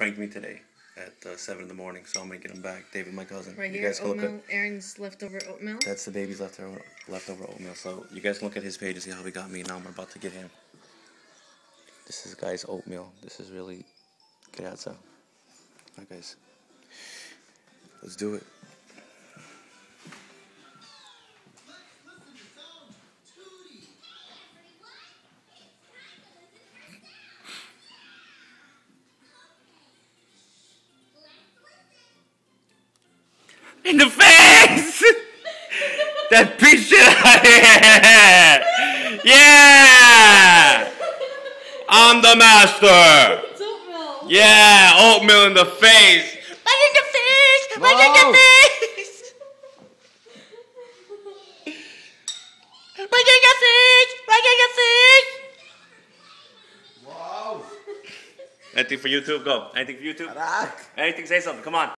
pranked me today at uh, seven in the morning, so I'm gonna get him back. David, my cousin. Right you here, guys can look oatmeal. at Aaron's leftover oatmeal. that's the baby's leftover leftover oatmeal. So you guys can look at his page and see how he got me. Now I'm about to get him. This is guy's oatmeal. This is really good outside. Alright guys. Let's do it. In the face! that piece shit out here! Yeah! I'm the master! It's oatmeal. Yeah, oatmeal in the face! Right in the face! Right in Whoa. the face! Right in the face! Right in the face! Wow. Anything for YouTube? Go. Anything for YouTube? Anything? Say something. Come on.